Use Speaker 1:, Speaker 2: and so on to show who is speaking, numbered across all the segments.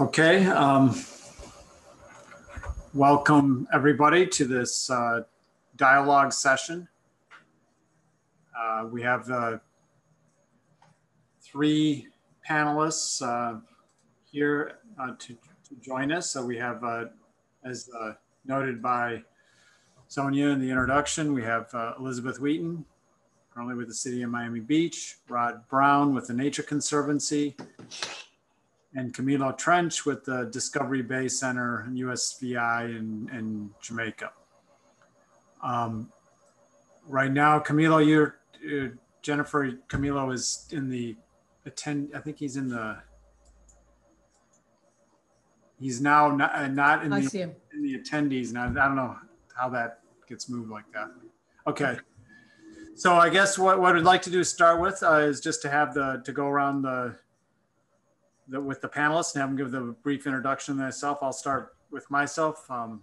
Speaker 1: Okay. Um, welcome everybody to this uh, dialogue session. Uh, we have uh, three panelists uh, here uh, to, to, join us. So we have, uh, as noted by Sonia in the introduction, we have Elizabeth Wheaton, currently with the City of Miami Beach, Rod Braun with the Nature Conservancy, and Camilo Trench with the Discovery Bay Center and USVI in, in Jamaica. Um, right now, Camilo, you're, uh, Jennifer, Camilo is in the attend, I think he's in the, he's now not, uh, not in,
Speaker 2: I
Speaker 1: the,
Speaker 2: see him.
Speaker 1: in the attendees. Now, I don't know how that gets moved like that. Okay. So I guess what, what I'd like to do to start with uh, is just to have the, to go around the, the, with the panelists and have them give the brief introduction myself. I'll start with myself. Um,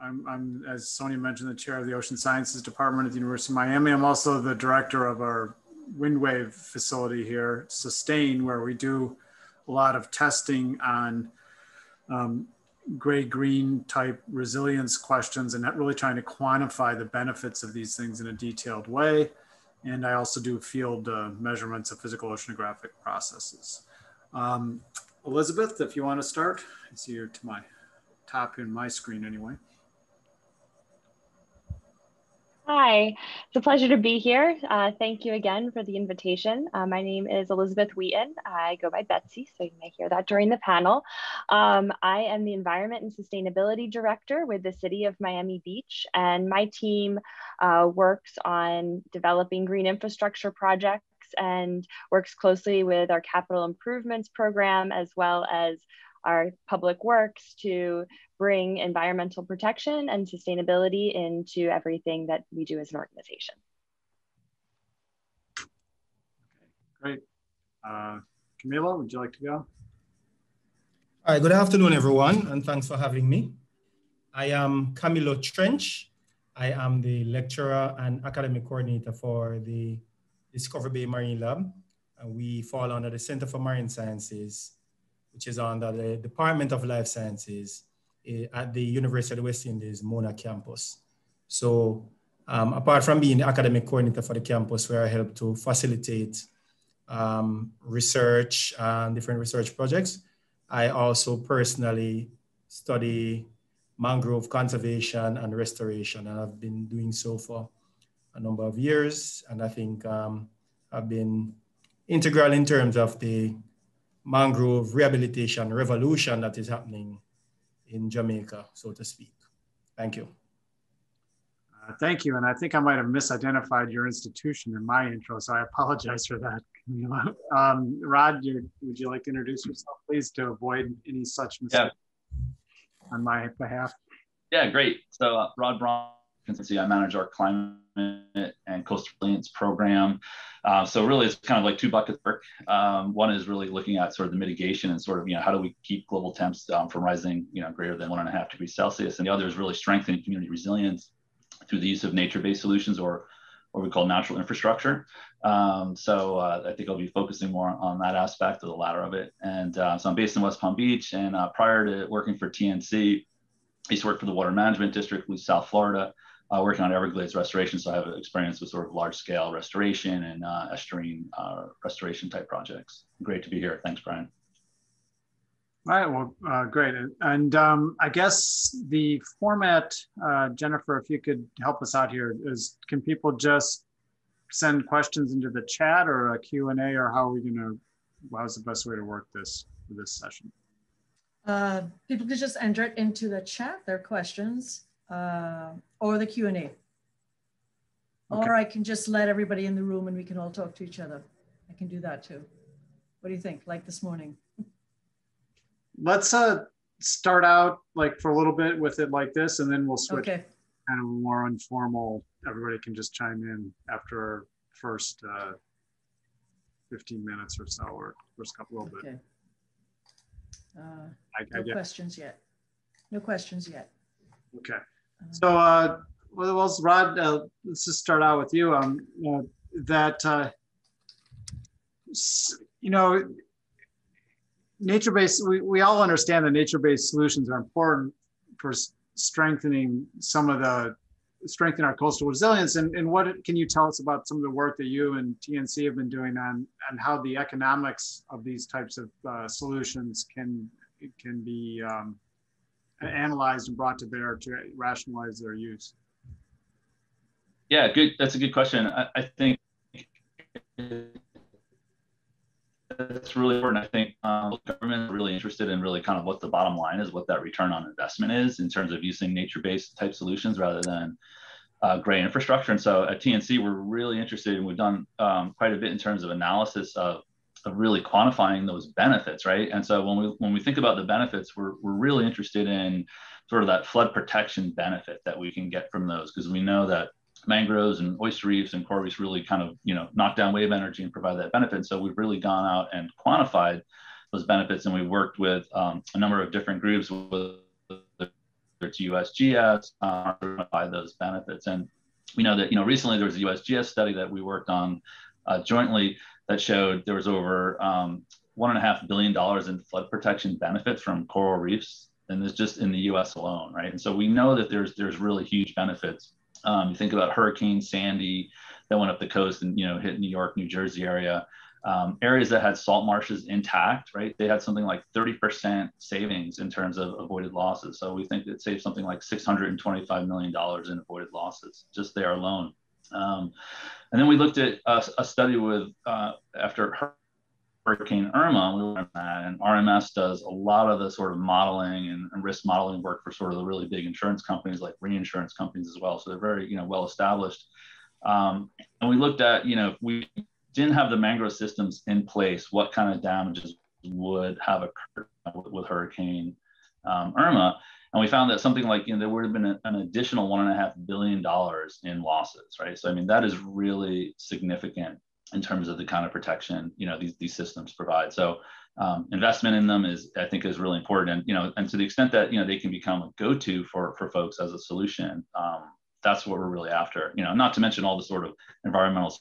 Speaker 1: I'm, I'm, as Sonia mentioned, the chair of the Ocean Sciences Department at the University of Miami. I'm also the director of our WindWave facility here, Sustain, where we do a lot of testing on um, gray green type resilience questions and really trying to quantify the benefits of these things in a detailed way. And I also do field uh, measurements of physical oceanographic processes. Um, Elizabeth, if you want to start, I see you're to my top in my screen anyway.
Speaker 3: Hi, it's a pleasure to be here. Uh, thank you again for the invitation. Uh, my name is Elizabeth Wheaton. I go by Betsy, so you may hear that during the panel. Um, I am the Environment and Sustainability Director with the City of Miami Beach, and my team uh, works on developing green infrastructure projects and works closely with our capital improvements program as well as our public works to bring environmental protection and sustainability into everything that we do as an organization.
Speaker 1: Okay, great. Uh, Camilo, would you like to go?
Speaker 4: All right, good afternoon, everyone, and thanks for having me. I am Camilo Trench. I am the lecturer and academic coordinator for the Discovery Bay Marine Lab. And we fall under the Center for Marine Sciences, which is under the Department of Life Sciences eh, at the University of the West Indies Mona campus. So um, apart from being the academic coordinator for the campus, where I help to facilitate um, research and different research projects, I also personally study mangrove conservation and restoration, and I've been doing so for a number of years, and I think um, have been integral in terms of the mangrove rehabilitation revolution that is happening in Jamaica, so to speak. Thank you.
Speaker 1: Uh, thank you. And I think I might have misidentified your institution in my intro, so I apologize for that. Um, Rod, would you like to introduce yourself, please, to avoid any such mistake yeah. on my behalf?
Speaker 5: Yeah, great. So uh, Rod Braun, I manage our climate and coastal resilience program. Uh, so really, it's kind of like two buckets. Um, one is really looking at sort of the mitigation and sort of you know how do we keep global temps um, from rising you know greater than one and a half degrees Celsius, and the other is really strengthening community resilience through the use of nature-based solutions or what we call natural infrastructure. Um, so uh, I think I'll be focusing more on that aspect of the latter of it. And uh, so I'm based in West Palm Beach, and uh, prior to working for TNC, I used to work for the Water Management District, South Florida uh, working on Everglades restoration. So I have experience with sort of large scale restoration and uh, estuarine uh, restoration type projects. Great to be here. Thanks, Brian.
Speaker 1: All right, well, uh, great. And um, I guess the format, uh, Jennifer, if you could help us out here, is can people just send questions into the chat or a Q&A or how are we gonna, how's the best way to work this for this session?
Speaker 2: Uh, people could just enter it into the chat, their questions uh, or the Q&A. Okay. Or I can just let everybody in the room and we can all talk to each other. I can do that too. What do you think, like this morning?
Speaker 1: Let's uh, start out like for a little bit with it like this and then we'll switch
Speaker 2: okay.
Speaker 1: kind of more informal. Everybody can just chime in after our first uh, 15 minutes or so or first couple little
Speaker 2: okay.
Speaker 1: bit.
Speaker 2: Uh, I, no I questions yet. No questions yet.
Speaker 1: Okay. So, uh, well, Rod, uh, let's just start out with you. Um, uh, that uh, you know, nature-based, we, we all understand that nature-based solutions are important for strengthening some of the strengthen our coastal resilience. And, and what can you tell us about some of the work that you and TNC have been doing on and how the economics of these types of uh, solutions can can be um, analyzed and brought to bear to rationalize their use?
Speaker 5: Yeah, good. That's a good question. I, I think that's really important. I think um, government really interested in really kind of what the bottom line is, what that return on investment is in terms of using nature-based type solutions rather than uh, gray infrastructure. And so at TNC, we're really interested, and we've done um, quite a bit in terms of analysis of, of really quantifying those benefits, right? And so when we when we think about the benefits, we're we're really interested in sort of that flood protection benefit that we can get from those because we know that mangroves and oyster reefs and coral reefs really kind of you know knock down wave energy and provide that benefit. So we've really gone out and quantified those benefits, and we worked with um, a number of different groups with it's USGS uh, provide those benefits. And we know that you know recently there was a USGS study that we worked on uh, jointly that showed there was over um, one and a half billion dollars in flood protection benefits from coral reefs, and this just in the U.S. alone, right? And so we know that there's there's really huge benefits um, you think about Hurricane Sandy that went up the coast and you know hit New York, New Jersey area. Um, areas that had salt marshes intact, right? They had something like 30% savings in terms of avoided losses. So we think it saved something like $625 million in avoided losses just there alone. Um, and then we looked at a, a study with uh, after Hurricane Irma, we and RMS does a lot of the sort of modeling and, and, risk modeling work for sort of the really big insurance companies like reinsurance companies as well. So they're very, you know, well established. Um, and we looked at, you know, if we didn't have the mangrove systems in place, what kind of damages would have occurred with, with Hurricane um, Irma? And we found that something like, you know, there would have been a, an additional one and a half billion dollars in losses, right? So I mean, that is really significant in terms of the kind of protection you know these, these systems provide. So um, investment in them is i think is really important. And you know and to the extent that you know they can become a go-to for for folks as a solution um, that's what we're really after. You know not to mention all the sort of environmental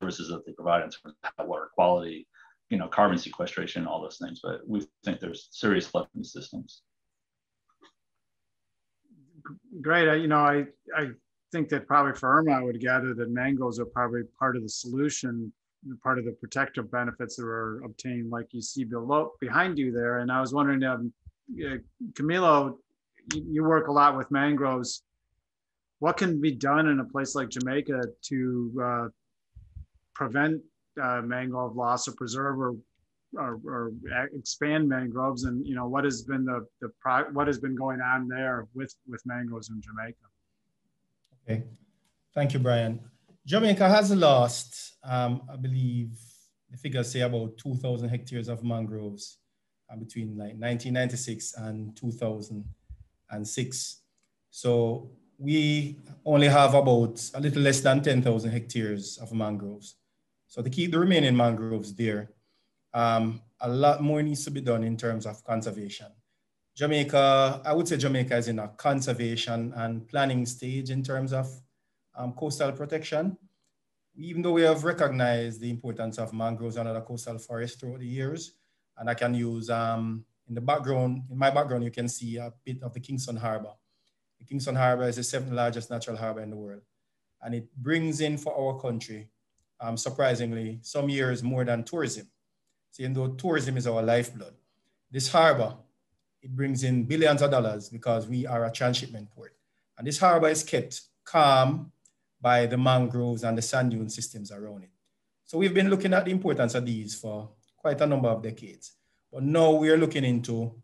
Speaker 5: services that they provide in terms of water quality you know carbon sequestration all those things. But we think there's serious in systems
Speaker 1: great you know i i think that probably for Irma, I would gather that mangroves are probably part of the solution, part of the protective benefits that are obtained, like you see below behind you there. And I was wondering, um, Camilo, you, you work a lot with mangroves. What can be done in a place like Jamaica to uh, prevent uh, mangrove loss or preserve or, or, or, expand mangroves? And you know what has been the the pro- what has been going on there with with mangroves in Jamaica?
Speaker 4: Okay, thank you, Brian. Jamaica has lost, um, I believe, the figures say about 2,000 hectares of mangroves uh, between like 1996 and 2006. So we only have about a little less than 10,000 hectares of mangroves. So to keep the remaining mangroves there, um, a lot more needs to be done in terms of conservation. Jamaica, I would say Jamaica is in a conservation and planning stage in terms of um, coastal protection. Even though we have recognized the importance of mangroves and other coastal forests throughout the years, and I can use um, in the background, in my background, you can see a bit of the Kingston Harbor. The Kingston Harbor is the seventh largest natural harbor in the world. And it brings in for our country, um, surprisingly, some years more than tourism. Even though tourism is our lifeblood, this harbor it brings in billions of dollars because we are a transshipment port. And this harbor is kept calm by the mangroves and the sand dune systems around it. So we've been looking at the importance of these for quite a number of decades. But now we're looking into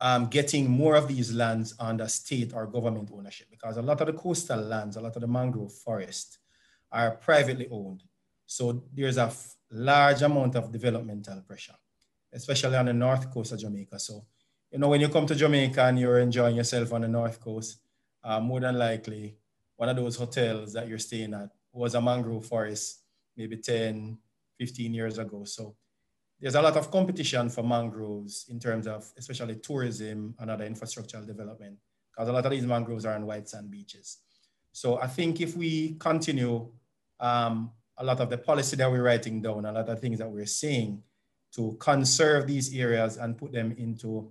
Speaker 4: um, getting more of these lands under state or government ownership because a lot of the coastal lands, a lot of the mangrove forests are privately owned. So there's a large amount of developmental pressure especially on the north coast of Jamaica. So, you know, when you come to Jamaica and you're enjoying yourself on the north coast, uh, more than likely, one of those hotels that you're staying at was a mangrove forest maybe 10, 15 years ago. So there's a lot of competition for mangroves in terms of especially tourism and other infrastructural development, because a lot of these mangroves are on white sand beaches. So I think if we continue um, a lot of the policy that we're writing down, a lot of things that we're seeing, to conserve these areas and put them into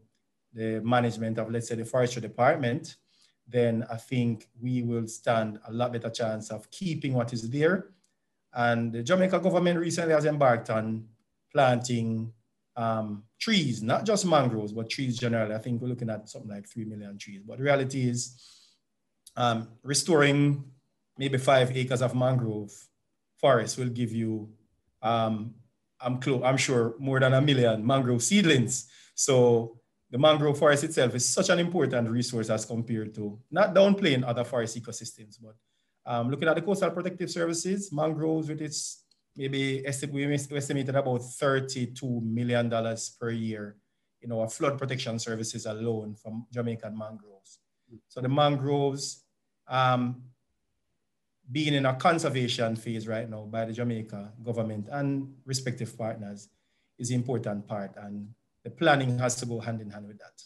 Speaker 4: the management of, let's say, the forestry department, then I think we will stand a lot better chance of keeping what is there. And the Jamaica government recently has embarked on planting um, trees, not just mangroves, but trees generally. I think we're looking at something like 3 million trees. But the reality is um, restoring maybe five acres of mangrove forest will give you, um, I'm, close, I'm sure, more than a million mangrove seedlings. So the mangrove forest itself is such an important resource as compared to, not downplaying other forest ecosystems, but um, looking at the coastal protective services, mangroves with its maybe we estimated about $32 million per year in our flood protection services alone from Jamaican mangroves. So the mangroves um, being in a conservation phase right now by the Jamaica government and respective partners is the important part and the planning has to go hand in hand with that.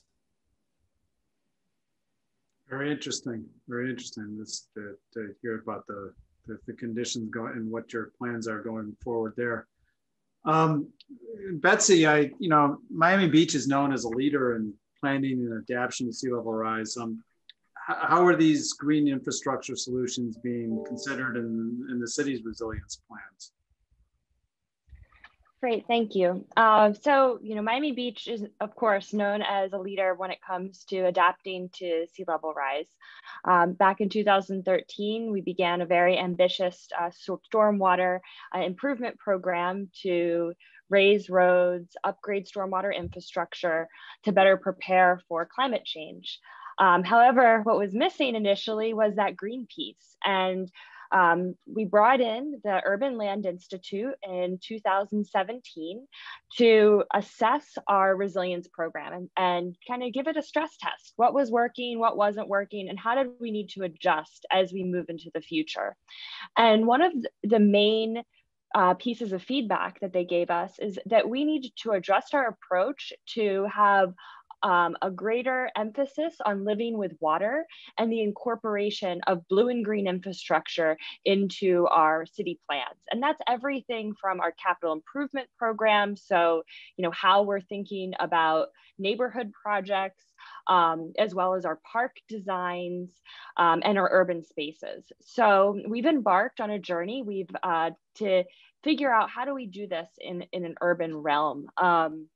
Speaker 1: Very interesting, very interesting this, to, to hear about the the, the conditions go and what your plans are going forward there. Um, Betsy, I, you know, Miami Beach is known as a leader in planning and adaptation to sea level rise. Um, how are these green infrastructure solutions being considered in, in the city's resilience plans?
Speaker 3: Great, thank you. Uh, so, you know, Miami Beach is, of course, known as a leader when it comes to adapting to sea level rise. Um, back in 2013, we began a very ambitious uh, stormwater uh, improvement program to raise roads, upgrade stormwater infrastructure to better prepare for climate change. Um, however, what was missing initially was that green piece. And um, we brought in the Urban Land Institute in 2017 to assess our resilience program and, and kind of give it a stress test. What was working, what wasn't working, and how did we need to adjust as we move into the future? And one of the main uh, pieces of feedback that they gave us is that we need to adjust our approach to have um, a greater emphasis on living with water and the incorporation of blue and green infrastructure into our city plans. And that's everything from our capital improvement program. So, you know, how we're thinking about neighborhood projects, um, as well as our park designs um, and our urban spaces. So we've embarked on a journey. We've uh, to figure out how do we do this in, in an urban realm. Um,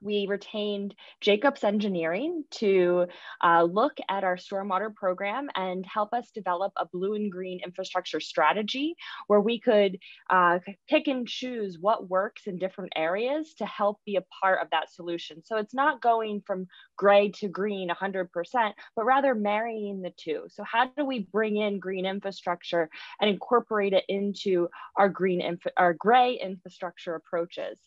Speaker 3: we retained Jacobs Engineering to uh, look at our stormwater program and help us develop a blue and green infrastructure strategy where we could uh, pick and choose what works in different areas to help be a part of that solution. So it's not going from gray to green 100%, but rather marrying the two. So how do we bring in green infrastructure and incorporate it into our green, our gray infrastructure approaches?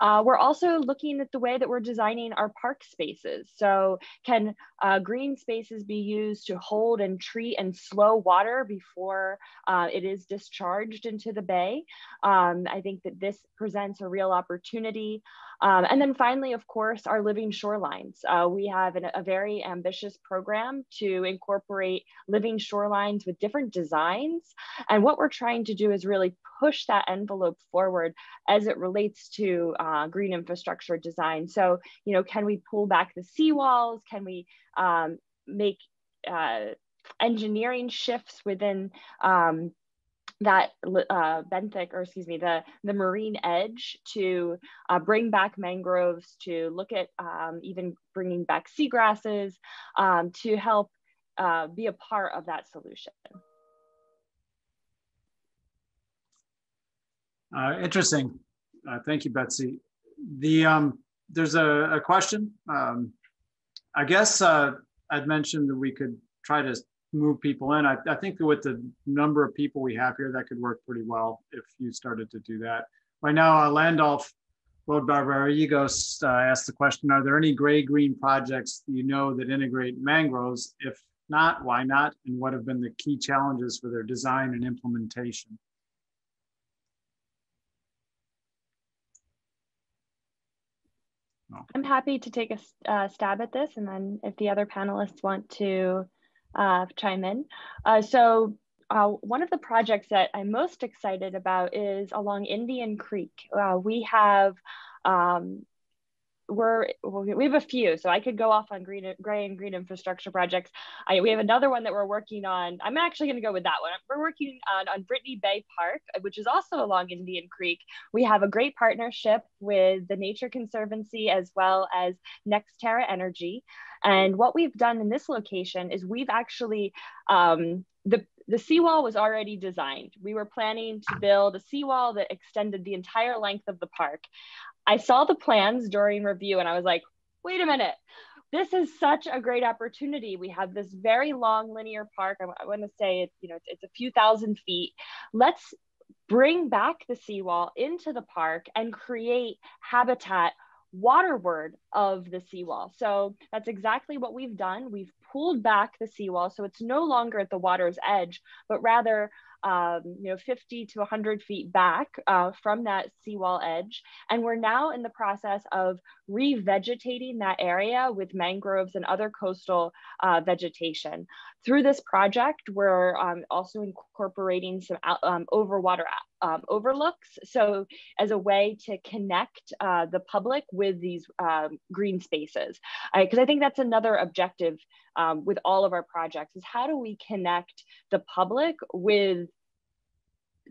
Speaker 3: Uh, we're also looking at the way that we're designing our park spaces. So can uh, green spaces be used to hold and treat and slow water before uh, it is discharged into the bay? Um, I think that this presents a real opportunity. Um, and then finally, of course, our living shorelines. Uh, we have an, a very ambitious program to incorporate living shorelines with different designs. And what we're trying to do is really push that envelope forward as it relates to uh, green infrastructure design. So, you know, can we pull back the seawalls? Can we um, make uh, engineering shifts within um, that uh, benthic, or excuse me, the, the marine edge to uh, bring back mangroves, to look at um, even bringing back seagrasses um, to help uh, be a part of that solution.
Speaker 1: Uh, interesting. Uh, thank you, Betsy. The um, there's a, a question. Um, I guess uh, I'd mentioned that we could try to move people in. I, I think with the number of people we have here, that could work pretty well if you started to do that. Right now, uh, Landolph Road Barbarigos uh, asked the question, are there any gray-green projects you know that integrate mangroves? If not, why not? And what have been the key challenges for their design and implementation?
Speaker 3: I'm happy to take a uh, stab at this, and then if the other panelists want to uh, chime in. Uh, so uh, one of the projects that I'm most excited about is along Indian Creek. Uh, we have Um, we're we have a few so i could go off on green gray and green infrastructure projects. I, we have another one that we're working on. I'm actually going to go with that one. We're working on, on brittany bay park which is also along indian creek. We have a great partnership with the nature conservancy as well as nextera energy. And what we've done in this location is we've actually um, the the seawall was already designed. We were planning to build a seawall that extended the entire length of the park. I saw the plans during review and I was like, wait a minute. This is such a great opportunity. We have this very long linear park. I, I want to say it's, you know, it's, it's a few thousand feet. Let's bring back the seawall into the park and create habitat waterward of the seawall. So that's exactly what we've done. We've pulled back the seawall so it's no longer at the water's edge, but rather um, you know, 50 to 100 feet back uh, from that seawall edge. And we're now in the process of revegetating that area with mangroves and other coastal uh, vegetation. Through this project, we're um, also incorporating some um, overwater um, overlooks. So as a way to connect uh, the public with these um, green spaces. Because I, I think that's another objective um, with all of our projects is how do we connect the public with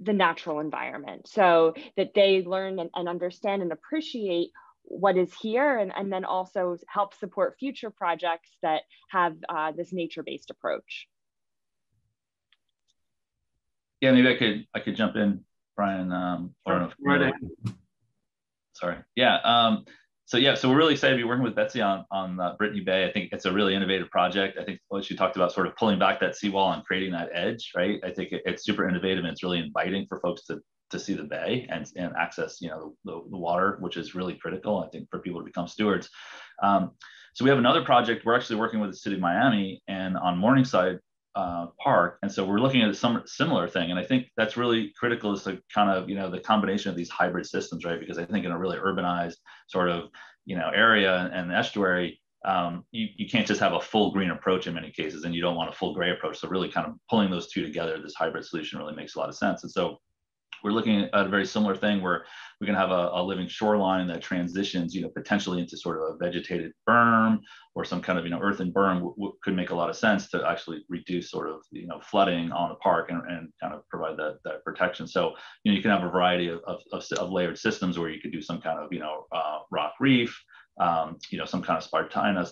Speaker 3: the natural environment so that they learn and, and understand and appreciate what is here and, and then also help support future projects that have uh, this nature-based approach.
Speaker 5: Yeah, maybe I could I could jump in, Brian. Um, right Sorry. Yeah. Um, so yeah, so we're really excited to be working with Betsy on on uh, Brittany Bay. I think it's a really innovative project. I think what she talked about, sort of pulling back that seawall and creating that edge, right? I think it, it's super innovative and it's really inviting for folks to to see the bay and, and access, you know, the, the water, which is really critical, I think, for people to become stewards. Um, so we have another project. We're actually working with the city of Miami and on Morningside uh, park. And so we're looking at a some similar thing. And I think that's really critical is the kind of, you know, the combination of these hybrid systems, right? Because I think in a really urbanized sort of, you know, area and estuary, um, you, you can't just have a full green approach in many cases and you don't want a full gray approach. So really kind of pulling those two together, this hybrid solution really makes a lot of sense. And so we're looking at a very similar thing where we can have a, a, living shoreline that transitions, you know, potentially into sort of a vegetated berm or some kind of, you know, earthen berm could make a lot of sense to actually reduce sort of, you know, flooding on the park and, and kind of provide that, that protection. So, you know, you can have a variety of, of, of, of layered systems where you could do some kind of, you know, uh, rock reef, um, you know, some kind of spartina,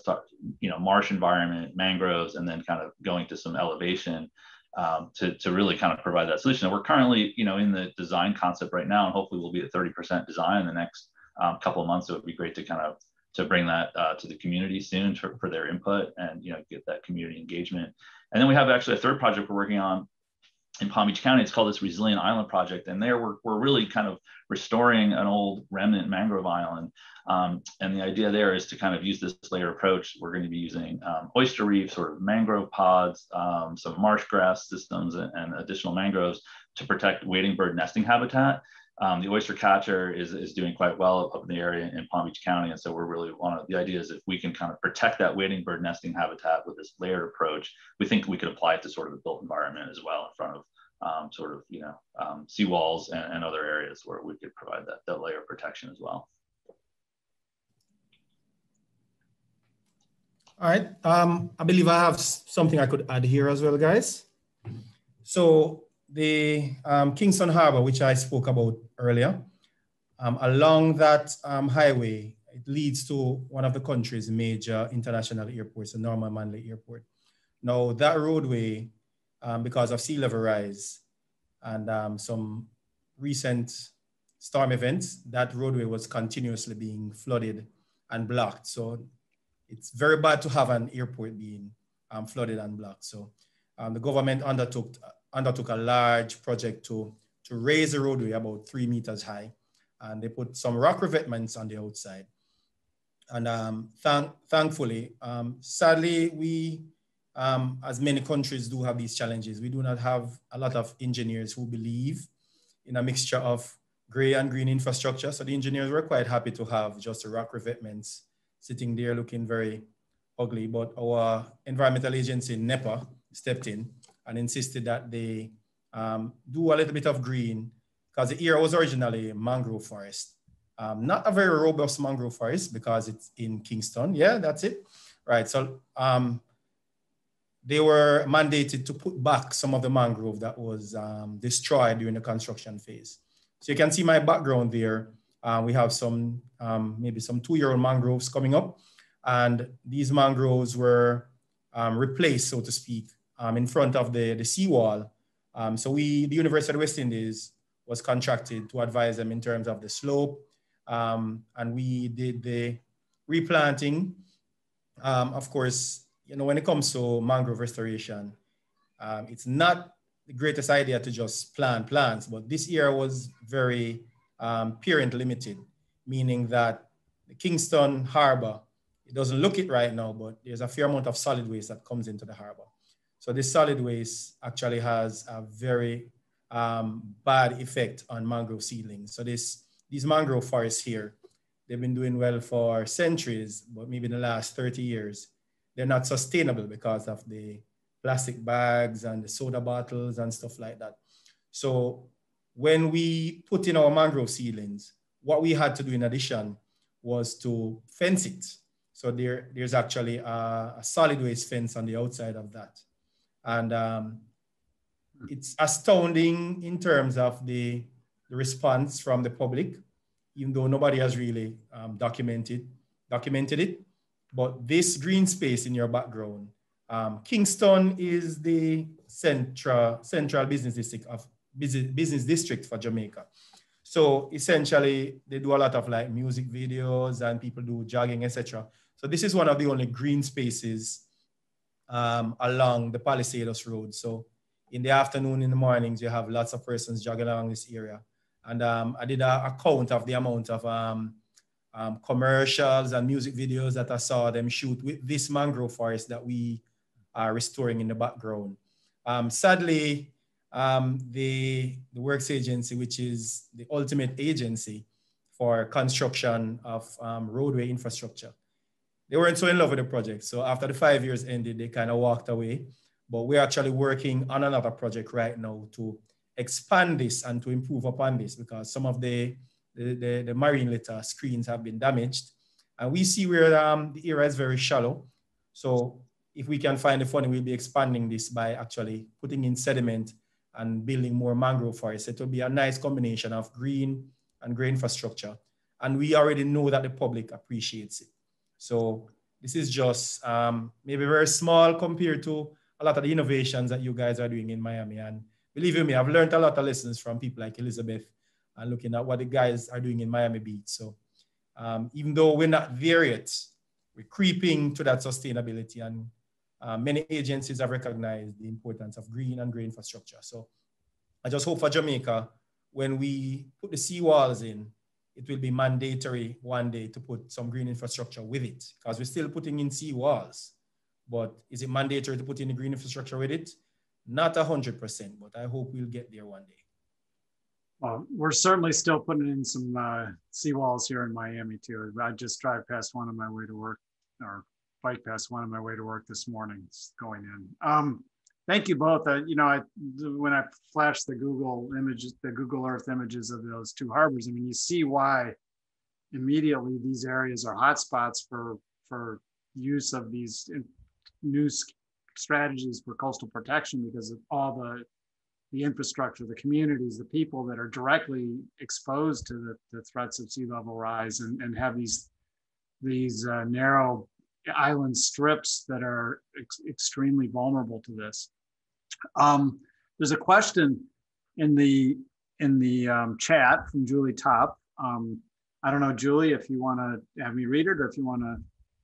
Speaker 5: you know, marsh environment, mangroves, and then kind of going to some elevation um, to, to really kind of provide that solution. And we're currently, you know, in the design concept right now, and hopefully we'll be at 30% design in the next um, couple of months. So it would be great to kind of to bring that uh, to the community soon for, for their input and you know get that community engagement. And then we have actually a third project we're working on in Palm Beach County. It's called this Resilient Island Project, and there we're, we're really kind of restoring an old remnant mangrove island. Um, and the idea there is to kind of use this layer approach. We're going to be using um, oyster reefs, sort of mangrove pods, um, some marsh grass systems, and, and, additional mangroves to protect wading bird nesting habitat. Um, the oyster catcher is, is doing quite well up in the area in Palm Beach County. And so we're really one of the idea is if we can kind of protect that wading bird nesting habitat with this layered approach, we think we could apply it to sort of the built environment as well in front of um, sort of, you know, um, seawalls and, and, other areas where we could provide that, that layer of protection as well.
Speaker 4: All right. Um, I believe I have something I could add here as well, guys. So the um, Kingston Harbor, which I spoke about earlier, um, along that um, highway, it leads to one of the country's major international airports, the Norman Manley Airport. Now that roadway um, because of sea level rise and um, some recent storm events, that roadway was continuously being flooded and blocked. So it's very bad to have an airport being um, flooded and blocked. So um, the government undertook, undertook a large project to, to raise the roadway about three meters high. And they put some rock revetments on the outside. And um, thank, thankfully, um, sadly, we um, as many countries do have these challenges. We do not have a lot of engineers who believe in a mixture of gray and green infrastructure. So the engineers were quite happy to have just the rock revetments sitting there looking very ugly. But our environmental agency, NEPA, stepped in and insisted that they um, do a little bit of green because the area was originally mangrove forest. Um, not a very robust mangrove forest because it's in Kingston. Yeah, that's it. Right. So um, they were mandated to put back some of the mangrove that was um, destroyed during the construction phase. So you can see my background there. Uh, we have some, um, maybe some two-year-old mangroves coming up. And these mangroves were um, replaced, so to speak, um, in front of the, the seawall. Um, so we, the University of West Indies, was contracted to advise them in terms of the slope. Um, and we did the replanting. Um, of course, you know, when it comes to mangrove restoration, um, it's not the greatest idea to just plant plants, but this year was very um, parent limited, meaning that the Kingston Harbor, it doesn't look it right now, but there's a fair amount of solid waste that comes into the harbor. So this solid waste actually has a very um, bad effect on mangrove seedlings. So this, these mangrove forests here, they've been doing well for centuries, but maybe in the last 30 years, they're not sustainable because of the plastic bags and the soda bottles and stuff like that. So when we put in our mangrove seedlings, what we had to do in addition was to fence it. So there, there's actually a, a solid waste fence on the outside of that. And um, it's astounding in terms of the, the, response from the public, even though nobody has really um, documented, documented it. But this green space in your background, um, Kingston is the central, central business district of business, business district for Jamaica. So essentially, they do a lot of like music videos and people do jogging, etc. So this is one of the only green spaces um, along the Palisadoes Road. So in the afternoon, in the mornings, you have lots of persons jogging along this area. And um, I did a, a count of the amount of um, um, commercials and music videos that I saw them shoot with this mangrove forest that we are restoring in the background. Um, sadly, um, the, the Works Agency, which is the ultimate agency for construction of roadway infrastructure, they weren't so in love with the project. So after the five years ended, they kind of walked away. But we're actually working on another project right now to expand this and to improve upon this because some of the the, the, the marine litter screens have been damaged. And we see where um, the area is very shallow. So if we can find the funding, we'll be expanding this by actually putting in sediment and building more mangrove forests. It will be a nice combination of green and grey infrastructure. And we already know that the public appreciates it. So this is just um, maybe very small compared to a lot of the innovations that you guys are doing in Miami. And believe me, I've learned a lot of lessons from people like Elizabeth and looking at what the guys are doing in Miami Beach. So um, even though we're not there yet, we're creeping to that sustainability and uh, many agencies have recognized the importance of green and green infrastructure. So I just hope for Jamaica, when we put the seawalls in, it will be mandatory one day to put some green infrastructure with it because we're still putting in seawalls. But is it mandatory to put in the green infrastructure with it? Not 100%, but I hope we'll get there one day.
Speaker 1: Well, we're certainly still putting in some uh, seawalls here in Miami too. I just drive past one on my way to work, or bike past one on my way to work this morning, going in. Um, thank you both. Uh, you know, I, when I flashed the Google images, the Google Earth images of those two harbors, I mean, you see why immediately these areas are hotspots for for use of these new strategies for coastal protection because of all the the infrastructure, the communities, the people that are directly exposed to the, the threats of sea level rise and, and have these, these uh, narrow island strips that are ex extremely vulnerable to this. Um, there's a question in the in the um, chat from Julie Top. Um, I don't know, Julie, if you want to have me read it or if you want to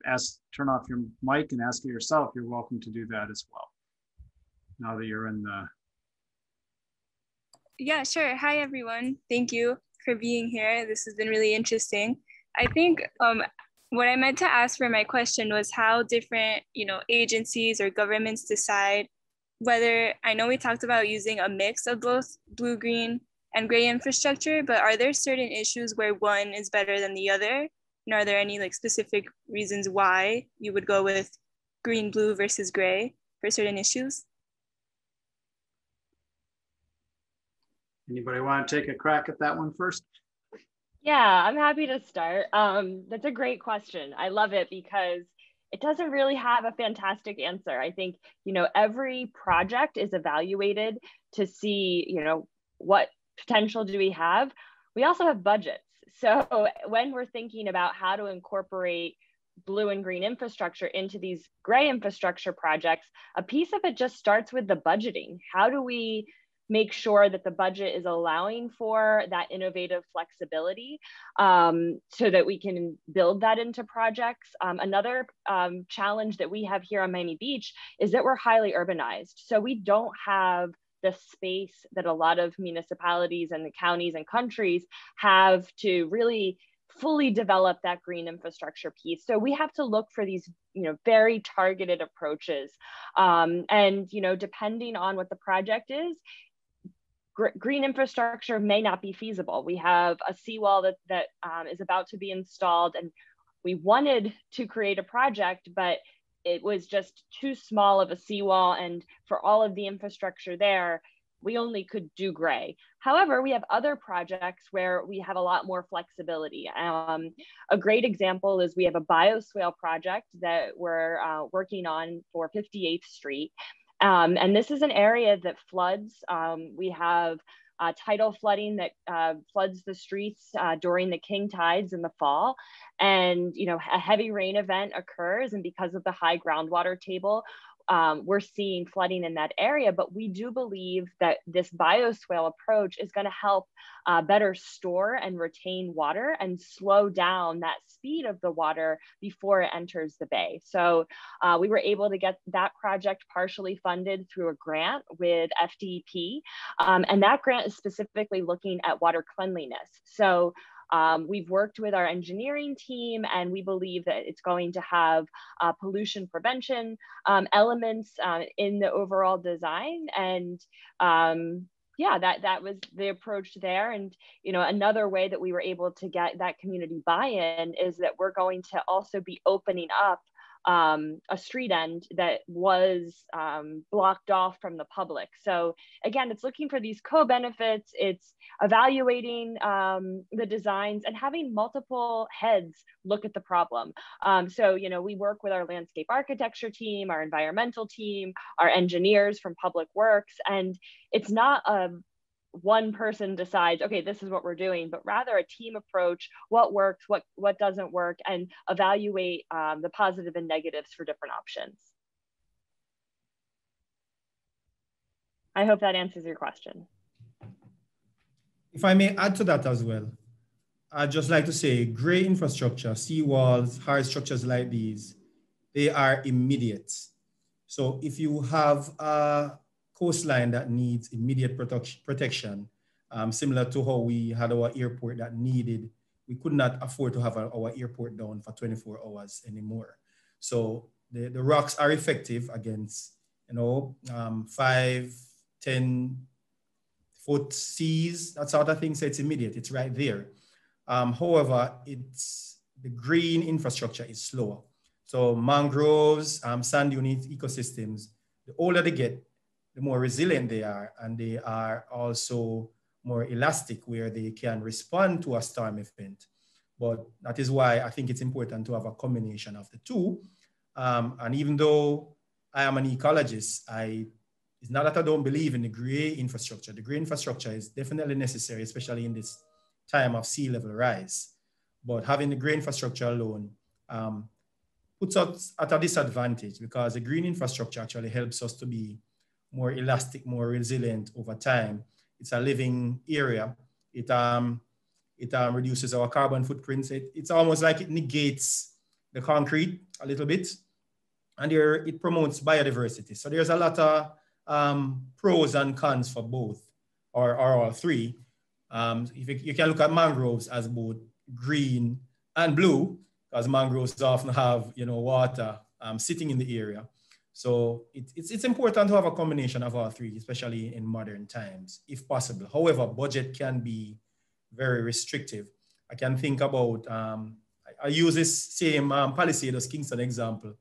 Speaker 1: ask, turn off your mic and ask it yourself, you're welcome to do that as well. Now that you're in the
Speaker 6: yeah, sure. Hi, everyone. Thank you for being here. This has been really interesting. I think um, what I meant to ask for my question was how different, you know, agencies or governments decide whether, I know we talked about using a mix of both blue, green, and gray infrastructure, but are there certain issues where one is better than the other? And are there any like specific reasons why you would go with green, blue versus gray for certain issues?
Speaker 1: Anybody want to take a crack at that one first?
Speaker 3: Yeah, I'm happy to start. Um, that's a great question. I love it because it doesn't really have a fantastic answer. I think, you know, every project is evaluated to see, you know, what potential do we have. We also have budgets. So when we're thinking about how to incorporate blue and green infrastructure into these gray infrastructure projects, a piece of it just starts with the budgeting. How do we make sure that the budget is allowing for that innovative flexibility um, so that we can build that into projects. Um, another um, challenge that we have here on Miami Beach is that we're highly urbanized. So we don't have the space that a lot of municipalities and the counties and countries have to really fully develop that green infrastructure piece. So we have to look for these, you know, very targeted approaches. Um, and, you know, depending on what the project is, gr green infrastructure may not be feasible. We have a seawall that, that um, is about to be installed and we wanted to create a project, but it was just too small of a seawall. And for all of the infrastructure there, we only could do gray. However, we have other projects where we have a lot more flexibility. Um, a great example is we have a bioswale project that we're uh, working on for 58th Street. Um, and this is an area that floods. Um, we have uh, tidal flooding that uh, floods the streets uh, during the king tides in the fall. And, you know, a heavy rain event occurs. And because of the high groundwater table, um, we're seeing flooding in that area, but we do believe that this bioswale approach is going to help uh, better store and retain water and slow down that speed of the water before it enters the bay. So uh, we were able to get that project partially funded through a grant with FDP. Um, and that grant is specifically looking at water cleanliness. So um, we've worked with our engineering team and we believe that it's going to have uh, pollution prevention um, elements uh, in the overall design. And um, yeah, that, that was the approach there. And, you know, another way that we were able to get that community buy-in is that we're going to also be opening up um, a street end that was um, blocked off from the public. So again, it's looking for these co-benefits, it's evaluating um, the designs and having multiple heads look at the problem. Um, so, you know, we work with our landscape architecture team, our environmental team, our engineers from public works, and it's not a one person decides okay this is what we're doing but rather a team approach what works what what doesn't work and evaluate um, the positive and negatives for different options. I hope that answers your question.
Speaker 4: If i may add to that as well i'd just like to say gray infrastructure sea walls hard structures like these they are immediate. So if you have a coastline that needs immediate protection, um, similar to how we had our airport that needed, we could not afford to have our, our airport down for 24 hours anymore. So the, the rocks are effective against, you know, um, five, 10 foot seas, that sort of thing. So it's immediate, it's right there. Um, however, it's the green infrastructure is slower. So mangroves, um, sand dune ecosystems, the older they get, the more resilient they are, and they are also more elastic where they can respond to a storm event. But that is why I think it's important to have a combination of the two. Um, and even though I am an ecologist, I it's not that I don't believe in the gray infrastructure. The gray infrastructure is definitely necessary, especially in this time of sea level rise. But having the gray infrastructure alone um, puts us at a disadvantage because the green infrastructure actually helps us to be more elastic, more resilient over time. It's a living area. It, um, it um, reduces our carbon footprints. It, it's almost like it negates the concrete a little bit. And there, it promotes biodiversity. So there's a lot of um, pros and cons for both, or, or all three. Um, if you, you, can look at mangroves as both green and blue, because mangroves often have you know water um, sitting in the area. So it, it's, it's important to have a combination of all three, especially in modern times, if possible. However, budget can be very restrictive. I can think about, um, I, I, use this same um, Palisadoes Kingston example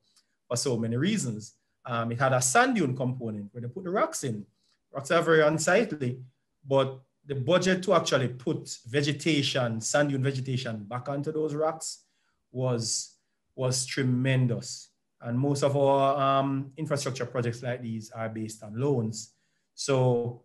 Speaker 4: for so many reasons. Um, it had a sand dune component where they put the rocks in. Rocks are very unsightly, but the budget to actually put vegetation, sand dune vegetation back onto those rocks was, was tremendous. And most of our um, infrastructure projects like these are based on loans. So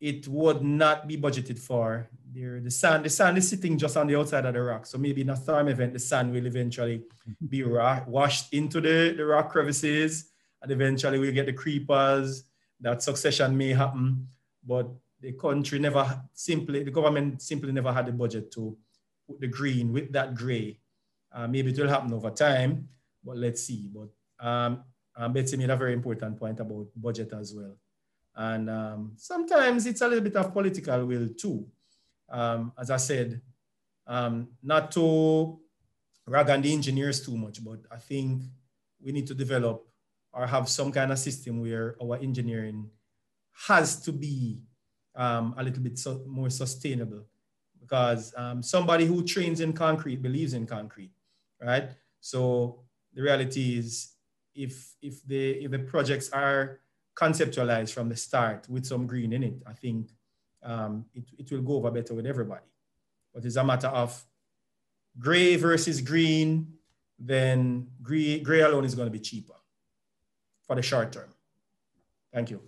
Speaker 4: it would not be budgeted for. There, the sand, the sand is sitting just on the outside of the rock. So maybe in a storm event, the sand will eventually be washed into the, the rock crevices and eventually we'll get the creepers. That succession may happen, but the country never simply, the government simply never had the budget to put the green with that gray. Uh, maybe it will happen over time, but let's see. But um, um, Betsy made a very important point about budget as well. And um, sometimes it's a little bit of political will too. Um, as I said, um, not to rag on the engineers too much, but I think we need to develop or have some kind of system where our engineering has to be um, a little bit so, more sustainable because um, somebody who trains in concrete believes in concrete, right? So the reality is if, if, the, if the projects are conceptualized from the start with some green in it, I think um, it, it will go over better with everybody. But it's a matter of gray versus green, then gray, gray alone is going to be cheaper for the short term. Thank you.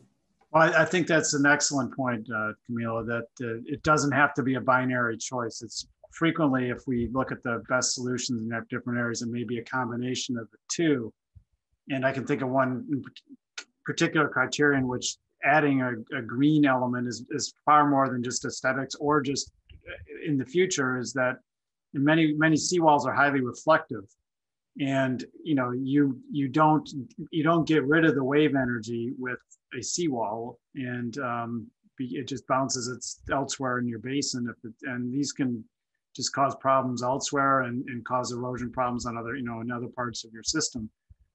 Speaker 1: Well, I, think that's an excellent point, uh, Camilo, that uh, it doesn't have to be a binary choice. It's frequently, if we look at the best solutions in different areas, it may be a combination of the two. And I can think of one particular criterion which adding a, a green element is, is far more than just aesthetics or just uh, in the future is that many many seawalls are highly reflective and you know you you don't you don't get rid of the wave energy with a seawall and um, it just bounces it's elsewhere in your basin if it, and these can just cause problems elsewhere and, and cause erosion problems on other you know in other parts of your system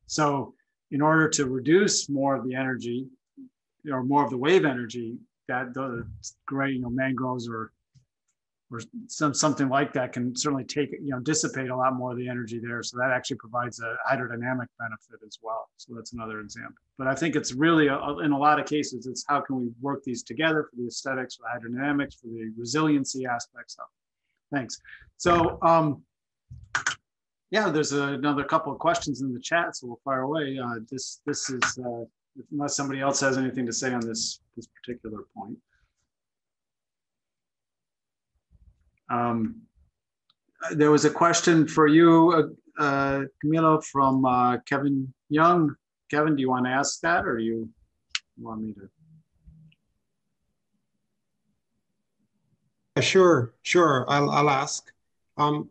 Speaker 1: so in order to reduce more of the energy or more of the wave energy that the great you know mangroves or or some, something like that can certainly take, you know, dissipate a lot more of the energy there. So that actually provides a hydrodynamic benefit as well. So that's another example. But I think it's really, a, in a lot of cases, it's how can we work these together for the aesthetics, for the hydrodynamics, for the resiliency aspects of it. Thanks. So, um, yeah, there's a, another couple of questions in the chat, so we'll fire away. Uh, this, this is, uh, unless somebody else has anything to say on this, this particular point. Um, there was a question for you, uh, uh, Camilo, from uh, Kevin Young. Kevin, do you want to ask that or you want me to?
Speaker 7: Sure, sure. I'll, I'll ask. Um,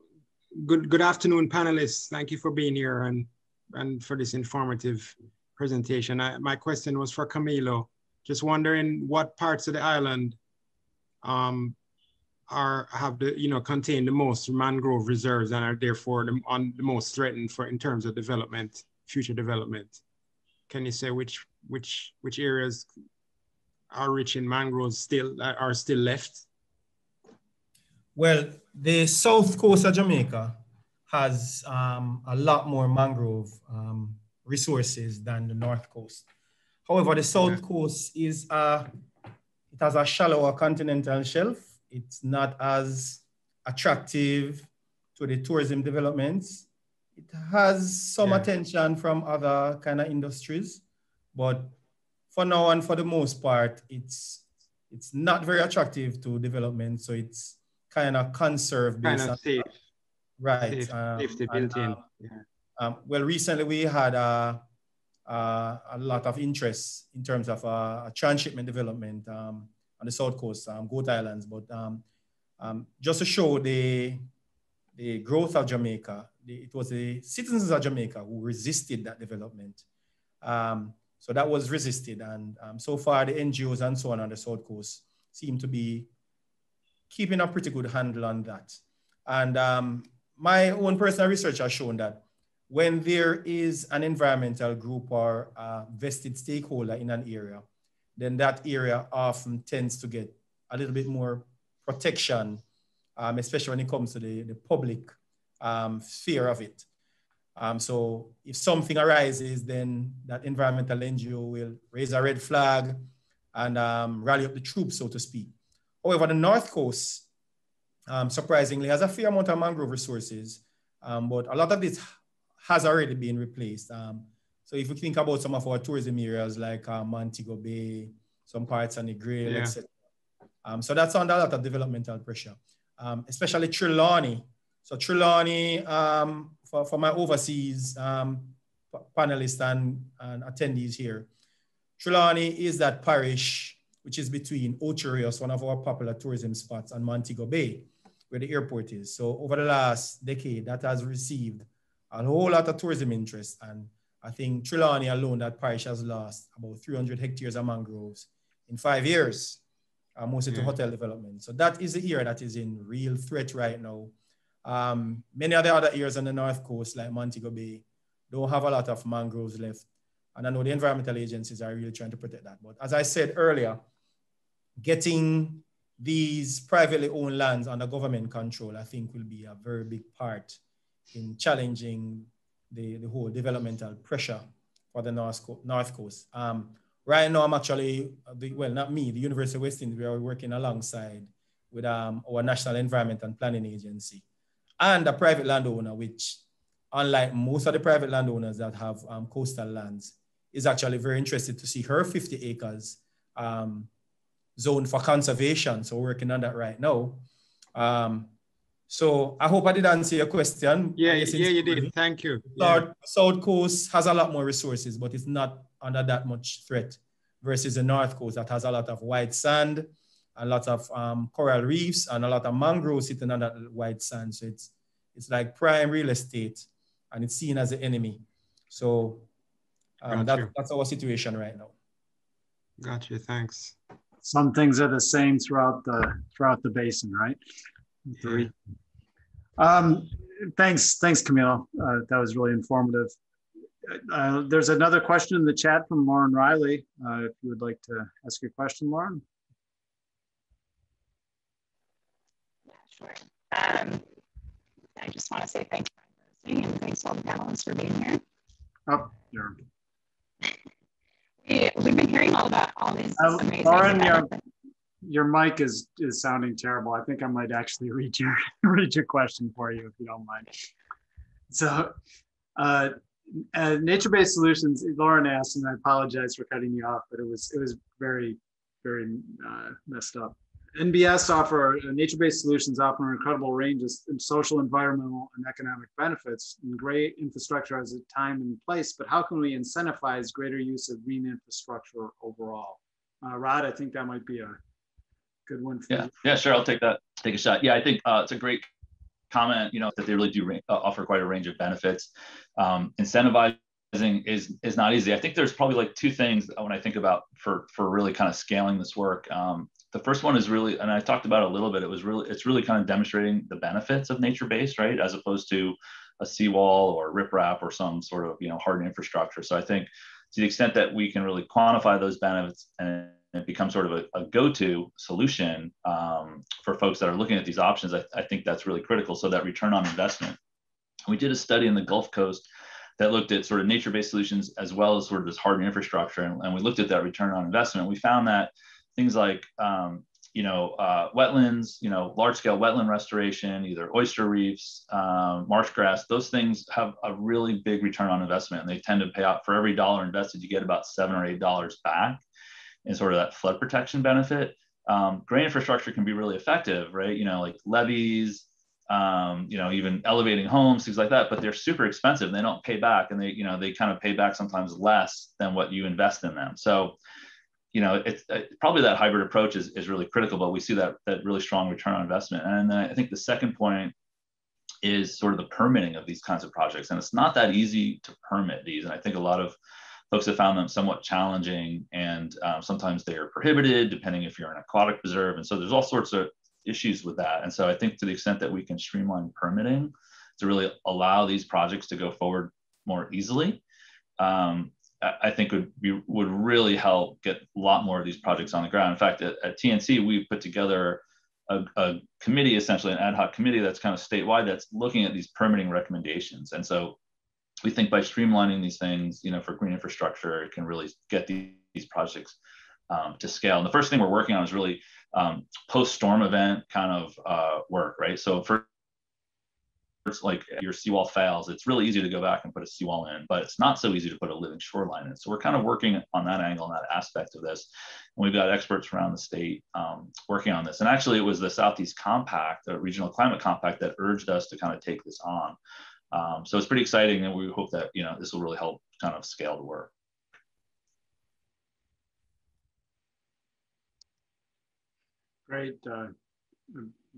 Speaker 7: good, good afternoon, panelists. Thank you for being here and, and for this informative presentation. I, my question was for Camilo. Just wondering what parts of the island um, are have the you know contain the most mangrove reserves and are therefore the, on the most threatened for in terms of development, future development. Can you say which which which areas are rich in mangroves still are still left?
Speaker 4: Well, the south coast of Jamaica has um, a lot more mangrove um, resources than the north coast. However, the south coast is uh, it has a shallower continental shelf it's not as attractive to the tourism developments. It has some yeah. attention from other kind of industries, but for now and for the most part, it's it's not very attractive to development. So it's kind of conserved
Speaker 7: kind of safe.
Speaker 4: Right.
Speaker 7: Safe, um, safety built in.
Speaker 4: Uh, yeah. um, well, recently we had a, a, a, lot of interest in terms of uh, a transshipment development. Um, on the south coast, um, Goat Islands. But um, um, just to show the, the growth of Jamaica, the, it was the citizens of Jamaica who resisted that development. Um, so that was resisted. And um, so far, the NGOs and so on on the south coast seem to be keeping a pretty good handle on that. And um, my own personal research has shown that when there is an environmental group or a vested stakeholder in an area, then that area often tends to get a little bit more protection, um, especially when it comes to the, the public um, fear of it. Um, so if something arises, then that environmental NGO will raise a red flag and um, rally up the troops, so to speak. However, the North Coast, um, surprisingly, has a fair amount of mangrove resources, um, but a lot of this has already been replaced. Um, so if you think about some of our tourism areas like uh, Montego Bay, some parts on Negril, yeah. etc. Um, so that's under a lot of developmental pressure, um, especially Trelawny. So Trelawny, um, for, for my overseas um, panelists and, and attendees here, Trelawny is that parish which is between Ocho Rios, one of our popular tourism spots, and Montego Bay, where the airport is. So over the last decade, that has received a whole lot of tourism interest. And I think Trelawny alone, that parish has lost about 300 hectares of mangroves in five years, uh, mostly to hotel development. So that is the area that is in real threat right now. Um, many of the other areas on the north coast, like Montego Bay, don't have a lot of mangroves left. And I know the environmental agencies are really trying to protect that. But as I said earlier, getting these privately owned lands under government control, I think will be a very big part in challenging the, the whole developmental pressure for the North, Co North Coast. Um, right now, I'm actually, the, well, not me, the University of West Indies, we are working alongside with um, our National Environment and Planning Agency and a private landowner, which unlike most of the private landowners that have um, coastal lands, is actually very interested to see her 50 acres um, zone for conservation. So we're working on that right now. Um, so I hope I did answer your question.
Speaker 7: Yeah, yeah, you did. Thank you.
Speaker 4: South,
Speaker 7: yeah.
Speaker 4: South Coast has a lot more resources, but it's not under that much threat versus the North Coast that has a lot of white sand, a lot of um, coral reefs, and a lot of mangroves sitting on that white sand. So it's it's like prime real estate, and it's seen as an enemy. So um, that, that's our situation right now.
Speaker 7: Got you. Thanks
Speaker 1: some things are the same throughout the throughout the basin, right? Three. Um, thanks, thanks, Camilo. Uh, that was really informative. Uh, there's another question in the chat from Lauren Riley. Uh, if you would like to ask your question, Lauren.
Speaker 8: Yeah, sure. Um, I just want to say thank you for and thanks to all the panelists for being here.
Speaker 1: Oh, you're
Speaker 8: we, we've been hearing all about all these uh, amazing
Speaker 1: Lauren, your, your mic is is sounding terrible. I think I might actually read your read your question for you if you don't mind. So, uh, uh, nature-based solutions. Lauren asked, and I apologize for cutting you off, but it was it was very very uh, messed up. NBS offer uh, nature-based solutions offer an incredible range of social, environmental, and economic benefits. And great infrastructure has a time and place, but how can we incentivize greater use of green infrastructure overall? Uh, Rod, I think that might be a good one.
Speaker 5: yeah, you. yeah, sure. I'll take that. Take a shot. Yeah, I think uh, it's a great comment. You know that they really do uh, offer quite a range of benefits. Um, incentivizing is is not easy. I think there's probably like two things when I think about for for really kind of scaling this work. Um, the first one is really, and I talked about a little bit. It was really, it's really kind of demonstrating the benefits of nature-based, right, as opposed to a seawall or riprap or some sort of you know hardened infrastructure. So I think to the extent that we can really quantify those benefits and it becomes sort of a, a go-to solution um, for folks that are looking at these options, I, I think that's really critical. So that return on investment. We did a study in the Gulf Coast that looked at sort of nature-based solutions as well as sort of this hardened infrastructure, and, and we looked at that return on investment. We found that things like um, you know uh, wetlands, you know large scale wetland restoration, either oyster reefs, um, marsh grass. Those things have a really big return on investment, and they tend to pay out for every dollar invested. You get about seven or eight dollars back in sort of that flood protection benefit. Um, infrastructure can be really effective, right? You know, like levees, um, you know, even elevating homes, things like that, but they're super expensive. They don't pay back and they, you know, they kind of pay back sometimes less than what you invest in them. So you know, it's, it's, probably that hybrid approach is, is really critical, but we see that, that really strong return on investment. And then I think the second point is sort of the permitting of these kinds of projects. And it's not that easy to permit these. And I think a lot of folks have found them somewhat challenging and um, sometimes they are prohibited depending if you're an aquatic preserve. And so there's all sorts of issues with that. And so I think to the extent that we can streamline permitting to really allow these projects to go forward more easily, um, I think would be would really help get a lot more of these projects on the ground. In fact, at, at TNC, we've put together a, a, committee, essentially an ad hoc committee that's kind of statewide that's looking at these permitting recommendations. And so we think by streamlining these things, you know, for green infrastructure, it can really get these, these projects um, to scale. And the first thing we're working on is really um, post-storm event kind of uh, work, right? So for like your seawall fails, it's really easy to go back and put a seawall in, but it's not so easy to put a living shoreline in. So we're kind of working on that angle and that aspect of this. And we've got experts around the state um, working on this. And actually, it was the Southeast Compact, the Regional Climate Compact, that urged us to kind of take this on. Um, so it's pretty exciting, and we hope that you know this will really help kind of scale the work.
Speaker 1: Great. Uh,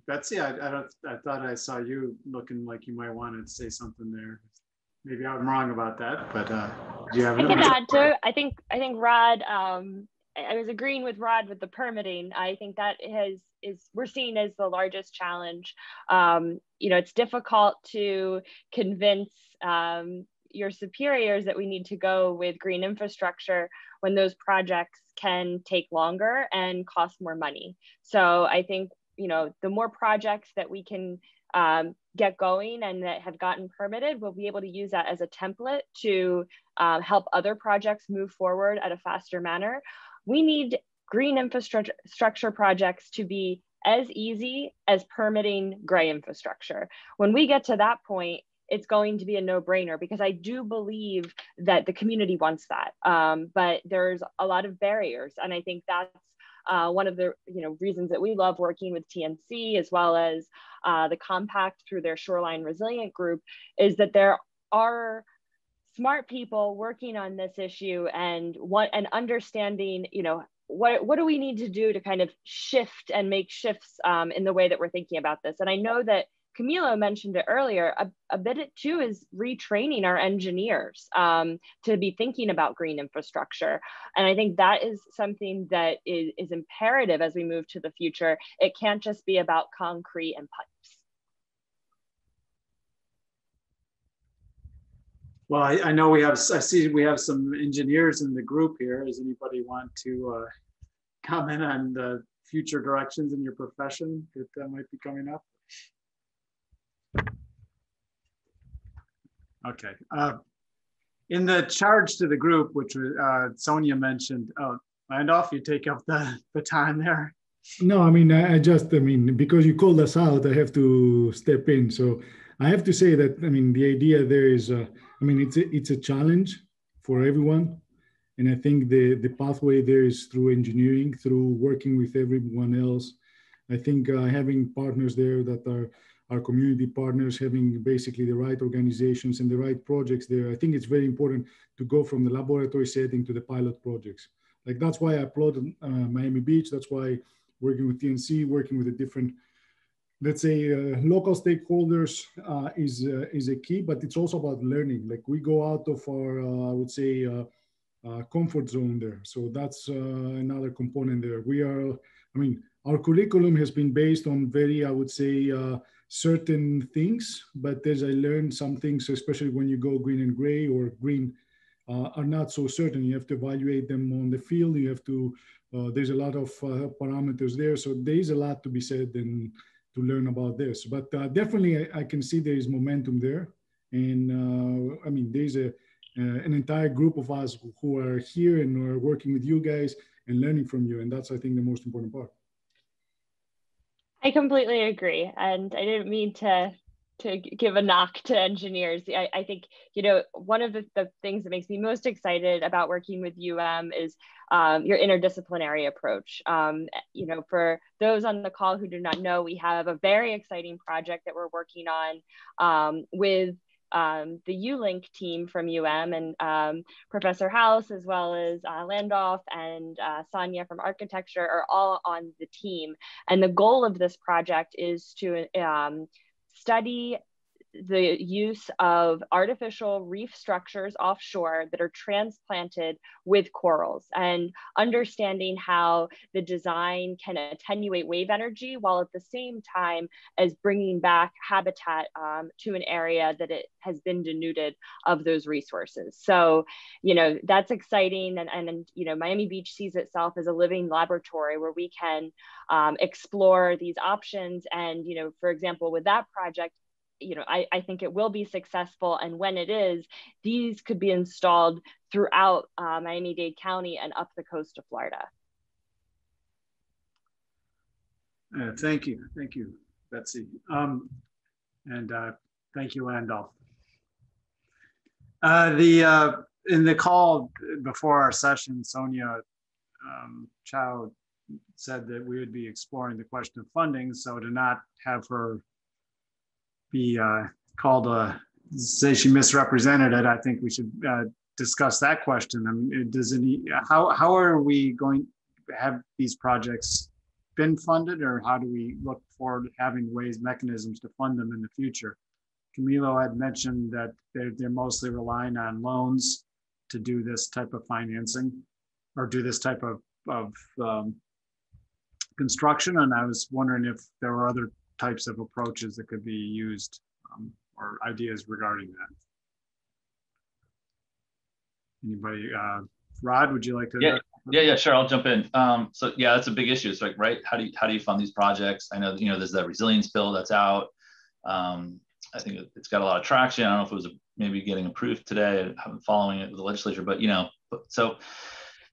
Speaker 1: Betsy, I, I, don't. I thought I saw you looking like you might want to say something there. Maybe I'm wrong about that, but uh, do you have?
Speaker 3: I can add to. I think. I think Rod. Um, I was agreeing with Rod with the permitting. I think that has is we're seeing as the largest challenge. Um, you know, it's difficult to convince um, your superiors that we need to go with green infrastructure when those projects can take longer and cost more money. So I think you know, the more projects that we can um, get going and that have gotten permitted, we'll be able to use that as a template to um, help other projects move forward at a faster manner. We need green infrastructure projects to be as easy as permitting gray infrastructure. When we get to that point, it's going to be a no-brainer because I do believe that the community wants that. Um, but there's a lot of barriers, and I think that's uh, one of the you know reasons that we love working with TNC as well as uh, the Compact through their Shoreline Resilient Group is that there are smart people working on this issue and what and understanding you know what what do we need to do to kind of shift and make shifts um, in the way that we're thinking about this. And i know that Camilo mentioned it earlier, a, a bit it too is retraining our engineers um, to be thinking about green infrastructure. And I think that is something that is, is imperative as we move to the future. It can't just be about concrete and pipes.
Speaker 1: Well, I, I, know we have, I see we have some engineers in the group here. Does anybody want to uh, comment on the future directions in your profession that might be coming up? Okay. Uh, in the charge to the group, which uh, Sonia mentioned, oh, Landolf, you take up the baton there.
Speaker 9: No, I mean, I just, I mean, because you called us out, I have to step in. So I have to say that, I mean, the idea there is, uh, I mean, it's a, it's a challenge for everyone. And I think the, the pathway there is through engineering, through working with everyone else. I think uh, having partners there that are our community partners having basically the right organizations and the right projects there. I think it's very important to go from the laboratory setting to the pilot projects. Like that's why I applaud uh, Miami Beach. That's why working with TNC, working with the different, let's say, uh, local stakeholders uh, is uh, is a key. But it's also about learning. Like we go out of our, uh, I would say, uh, comfort zone there. So that's another component there. We are, I mean, our curriculum has been based on very, I would say certain things, but as I learned some things, especially when you go green and gray or green, uh, are not so certain. You have to evaluate them on the field. You have to, uh, there's a lot of uh, parameters there. So there's a lot to be said and to learn about this. But uh, definitely I, I, can see there is momentum there. And uh, I mean, there's a, uh, an entire group of us who are here and are working with you guys and learning from you. And that's, I think, the most important part.
Speaker 3: I completely agree. And I didn't mean to to give a knock to engineers. I, I think, you know, one of the, the, things that makes me most excited about working with UM is um, your interdisciplinary approach. Um, you know, for those on the call who do not know, we have a very exciting project that we're working on um, with um, the ULink team from UM and um, Professor Haus, as well as uh, Landolf and uh, Sonia from architecture, are all on the team. And the goal of this project is to um, study the use of artificial reef structures offshore that are transplanted with corals and understanding how the design can attenuate wave energy while at the same time as bringing back habitat um, to an area that it has been denuded of those resources. So, you know, that's exciting. And, and, you know, Miami Beach sees itself as a living laboratory where we can um, explore these options. And, you know, for example, with that project, you know I, I think it will be successful. And when it is these could be installed throughout uh, miami-dade county and up the coast of florida.
Speaker 1: Uh, thank you. Thank you betsy. Um, and uh, thank you Landolf. Uh, the uh, in the call before our session sonia um, Chao said that we would be exploring the question of funding so to not have her be uh, called a say she misrepresented it, I think we should uh, discuss that question. I mean, does any how how are we going to have these projects been funded, or how do we look forward to having ways mechanisms to fund them in the future? Camilo had mentioned that they're, they're mostly relying on loans to do this type of financing or do this type of, of um, construction. And I was wondering if there were other types of approaches that could be used um, or ideas regarding that. Anybody, uh, Rod, would you like to?
Speaker 5: Yeah, yeah, yeah, sure. I'll jump in. Um, so yeah, that's a big issue. It's like, right? How do you, how do you fund these projects? I know, you know, there's that resilience bill that's out. Um, I think it's got a lot of traction. I don't know if it was maybe getting approved today. I haven't following it with the legislature, but you know, so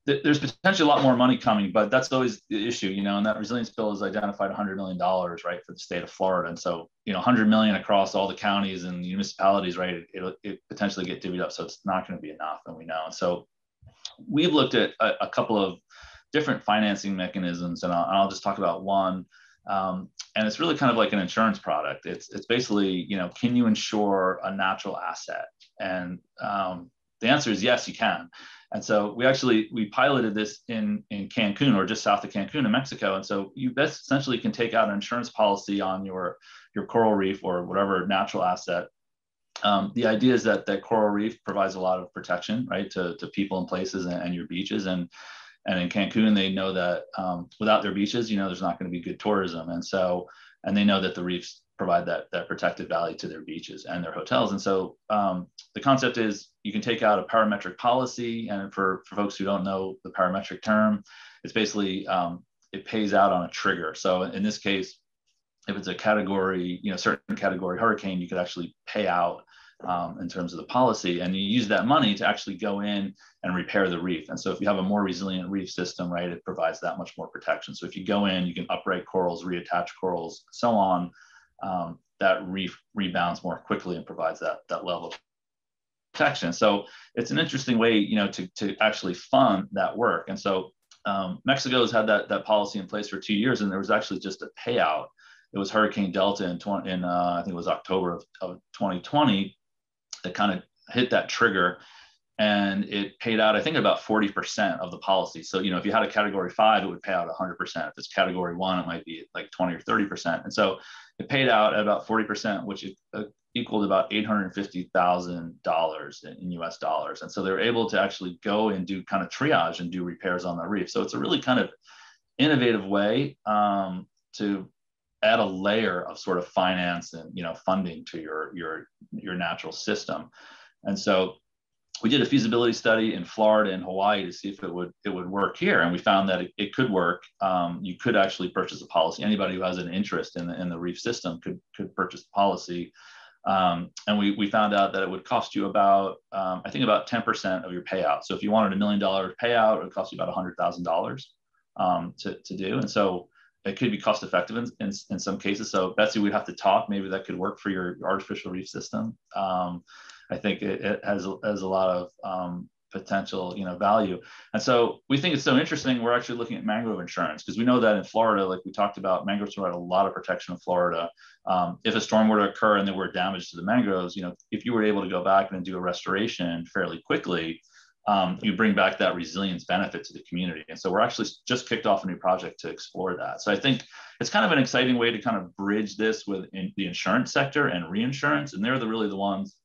Speaker 5: there's potentially a lot more money coming, but that's always the issue, you know. And that resilience bill has identified 100 million dollars, right, for the state of Florida, and so you know, 100 million across all the counties and municipalities, right? It, it'll it potentially get divvied up, so it's not going to be enough, and we know. And so we've looked at a, a couple of different financing mechanisms, and I'll, I'll just talk about one. Um, and it's really kind of like an insurance product. It's it's basically you know can you insure a natural asset? And um, the answer is yes, you can. And so we actually we piloted this in in Cancun or just south of Cancun in Mexico. And so you best essentially can take out an insurance policy on your your coral reef or whatever natural asset. Um, the idea is that that coral reef provides a lot of protection, right, to, to people and places and, and your beaches. And and in Cancun, they know that um, without their beaches, you know, there's not going to be good tourism. And so, and they know that the reefs provide that, that protective value to their beaches and their hotels. And so um, the concept is you can take out a parametric policy. And for, for folks who don't know the parametric term, it's basically, um, it pays out on a trigger. So in this case, if it's a category, you know, certain category hurricane, you could actually pay out um, in terms of the policy. And you use that money to actually go in and repair the reef. And so if you have a more resilient reef system, right, it provides that much more protection. So if you go in, you can upright corals, reattach corals, so on. Um, that reef rebounds more quickly and provides that, that level of protection. So it's an interesting way, you know, to, to actually fund that work. And so um, Mexico has had that, that policy in place for two years, and there was actually just a payout. It was Hurricane Delta in, 20, in uh, I think it was October of, of 2020 that kind of hit that trigger and it paid out, I think, about 40% of the policy. So, you know, if you had a category five, it would pay out 100%. If it's category one, it might be like 20 or 30%. And so it paid out at about 40%, which uh, equaled about $850,000 in US dollars. And so they were able to actually go and do kind of triage and do repairs on the reef. So it's a really kind of innovative way um, to add a layer of sort of finance and you know funding to your your your natural system and so we did a feasibility study in Florida and Hawaii to see if it would it would work here, and we found that it, it could work. Um, you could actually purchase a policy. Anybody who has an interest in the in the reef system could could purchase a policy, um, and we we found out that it would cost you about um, I think about ten percent of your payout. So if you wanted a million dollar payout, it would cost you about hundred thousand dollars um, to to do. And so it could be cost effective in, in, in, some cases. So Betsy, we'd have to talk. Maybe that could work for your artificial reef system. Um, I think it, it, has, has a lot of um, potential, you know, value. And so we think it's so interesting. We're actually looking at mangrove insurance because we know that in Florida, like we talked about, mangroves provide a lot of protection in Florida. Um, if a storm were to occur and there were damage to the mangroves, you know, if you were able to go back and do a restoration fairly quickly, um, you bring back that resilience benefit to the community. And so we're actually just kicked off a new project to explore that. So I think it's kind of an exciting way to kind of bridge this with in the insurance sector and reinsurance. And they're the really the ones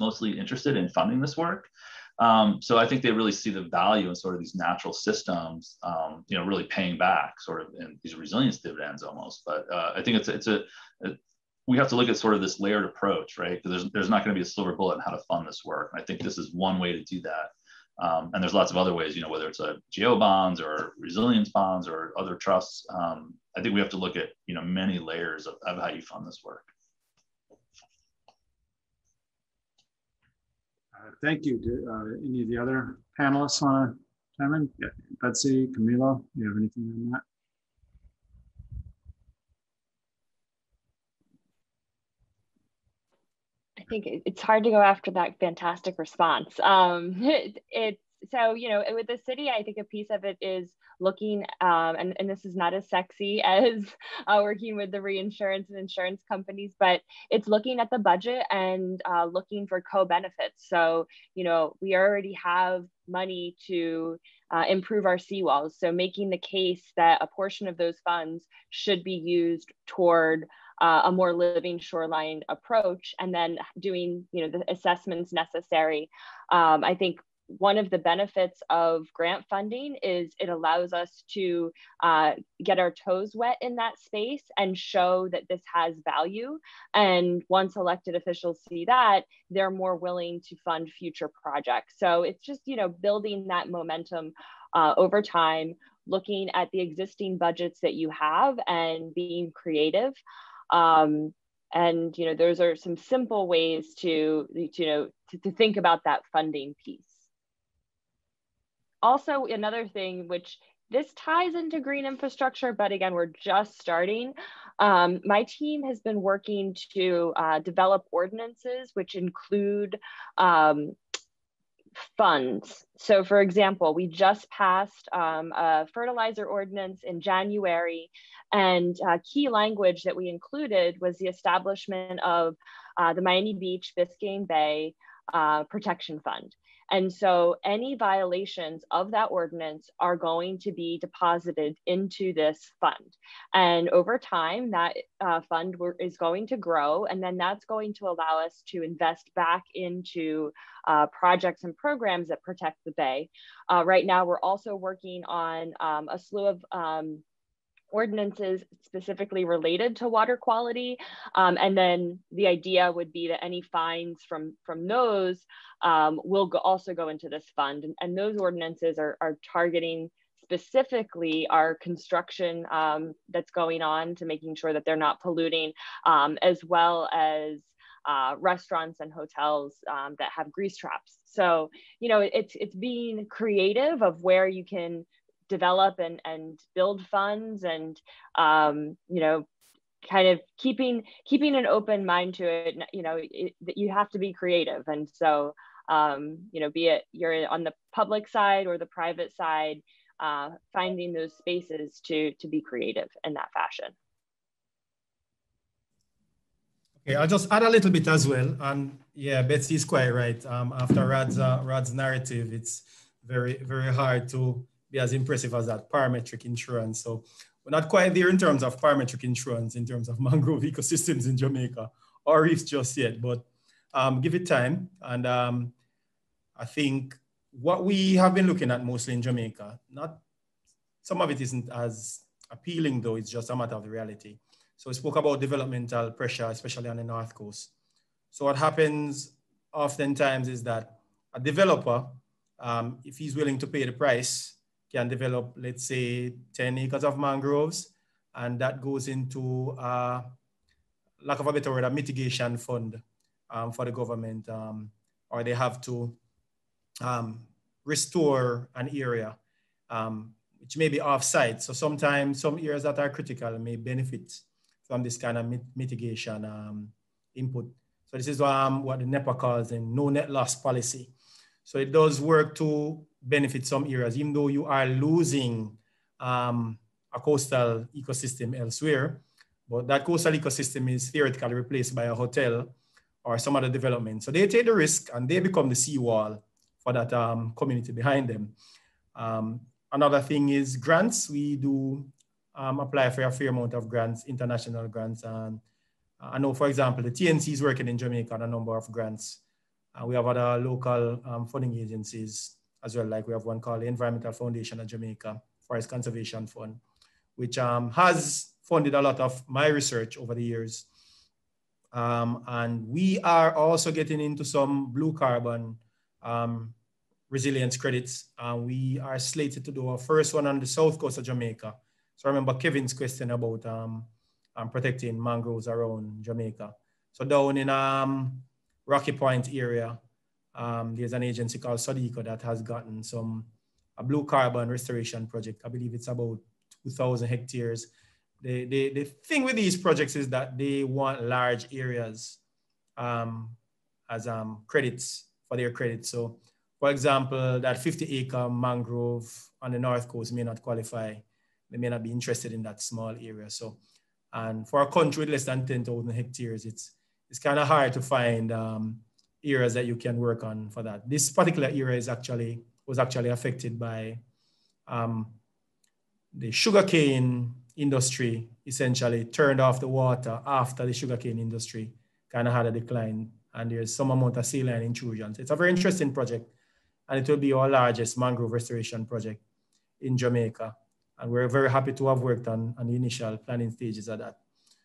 Speaker 5: mostly interested in funding this work. Um, so I think they really see the value in sort of these natural systems, um, you know, really paying back sort of in these resilience dividends almost. But uh, I think it's it's a, a we have to look at sort of this layered approach, right? Because there's, there's not going to be a silver bullet in how to fund this work. I think this is one way to do that. Um, and there's lots of other ways, you know, whether it's a GO bonds or resilience bonds or other trusts. Um, I think we have to look at, you know, many layers of, of how you fund this work.
Speaker 1: Uh, thank you. Do, uh, any of the other panelists want to chime in? Yeah. Betsy, Camilo, you have anything on that?
Speaker 3: I think it's hard to go after that fantastic response. Um, it, it so you know with the city i think a piece of it is looking um, and, and this is not as sexy as uh, working with the reinsurance and insurance companies but it's looking at the budget and uh, looking for co-benefits. So you know we already have money to uh, improve our seawalls. So making the case that a portion of those funds should be used toward uh, a more living shoreline approach and then doing you know the assessments necessary um, i think one of the benefits of grant funding is it allows us to uh, get our toes wet in that space and show that this has value. And once elected officials see that, they're more willing to fund future projects. So it's just, you know, building that momentum uh, over time, looking at the existing budgets that you have and being creative. Um, and you know those are some simple ways to you know to, to think about that funding piece also another thing which this ties into green infrastructure, but again, we're just starting. Um, my team has been working to uh, develop ordinances which include um, funds. So for example, we just passed um, a fertilizer ordinance in January and uh, key language that we included was the establishment of uh, the Miami Beach Biscayne Bay uh, Protection Fund. And so any violations of that ordinance are going to be deposited into this fund. And over time, that uh, fund is going to grow. And then that's going to allow us to invest back into uh, projects and programs that protect the Bay. Uh, right now, we're also working on um, a slew of um, ordinances specifically related to water quality. Um, and then the idea would be that any fines from, from those um, will go, also go into this fund. And, and those ordinances are, are targeting specifically our construction um, that's going on to making sure that they're not polluting, um, as well as uh, restaurants and hotels um, that have grease traps. So, you know, it's, it's being creative of where you can develop and, and build funds and, um, you know, kind of keeping keeping an open mind to it you know that you have to be creative. And so um, you know be it you're on the public side or the private side uh, finding those spaces to to be creative in that fashion.
Speaker 4: Okay i'll just add a little bit as well. And yeah betsy is quite right. Um, after Rod's uh, Rod's narrative it's very very hard to be as impressive as that parametric insurance. So we're not quite there in terms of parametric insurance, in terms of mangrove ecosystems in Jamaica or reefs just yet, but um, give it time. And um, I think what we have been looking at mostly in Jamaica, not some of it isn't as appealing though, it's just a matter of the reality. So we spoke about developmental pressure, especially on the North Coast. So what happens oftentimes is that a developer, um, if he's willing to pay the price, can develop, let's say, 10 acres of mangroves, and that goes into, uh, lack of a better word, a mitigation fund um, for the government, um, or they have to um, restore an area um, which may be off-site. So sometimes some areas that are critical may benefit from this kind of mit mitigation um, input. So this is um, what the NEPA calls a no net loss policy. So it does work to benefit some areas, even though you are losing um, a coastal ecosystem elsewhere. But that coastal ecosystem is theoretically replaced by a hotel or some other development. So they take the risk and they become the seawall for that um, community behind them. Um, another thing is grants. We do um, apply for a fair amount of grants, international grants. And I know, for example, the TNC is working in Jamaica on a number of grants. Uh, we have other local um, funding agencies as well. Like we have one called the Environmental Foundation of Jamaica Forest Conservation Fund, which um, has funded a lot of my research over the years. Um, and we are also getting into some blue carbon um, resilience credits. Uh, we are slated to do our first one on the south coast of Jamaica. So I remember Kevin's question about um, um, protecting mangroves around Jamaica. So down in um, Rocky Point area, um, there's an agency called Sodico that has gotten some a blue carbon restoration project. I believe it's about 2,000 hectares. The, the, the thing with these projects is that they want large areas um, as um, credits for their credits. So for example, that 50 acre mangrove on the North Coast may not qualify. They may not be interested in that small area. So, and for a country with less than 10,000 hectares, it's, it's kind of hard to find um, areas that you can work on for that. This particular area is actually, was actually affected by um, the sugarcane industry essentially turned off the water after the sugarcane industry kind of had a decline and there's some amount of saline intrusions. It's a very interesting project and it will be our largest mangrove restoration project in Jamaica. And we're very happy to have worked on, on the initial planning stages of that.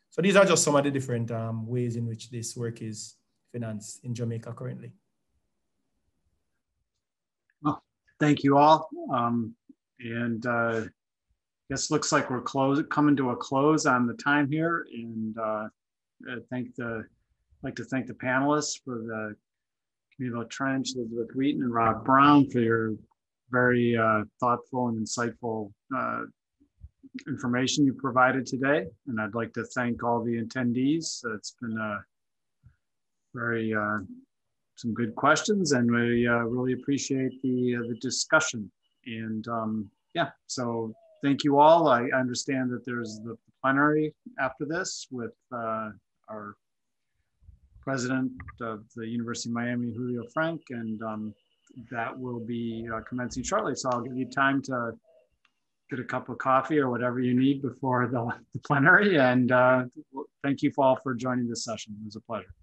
Speaker 4: So these are just some of the different um, ways in which this work is financed in Jamaica currently.
Speaker 1: Well, thank you all. Um, and uh, guess looks like we're close, coming to a close on the time here. And uh, thank the, like to thank the panelists for the Camilo Trench, Elizabeth Wheaton, and Rod Braun for your very uh, thoughtful and insightful uh, information you provided today. And I'd like to thank all the attendees. It's been a very, uh, some good questions and we uh, really appreciate the, uh, the discussion. And um, yeah, so thank you all. I understand that there's the plenary after this with uh, our president of the University of Miami, Julio Frenk, and um, that will be uh, commencing shortly. So I'll give you time to get a cup of coffee or whatever you need before the, the plenary. And uh, thank you all for joining this session. It was a pleasure.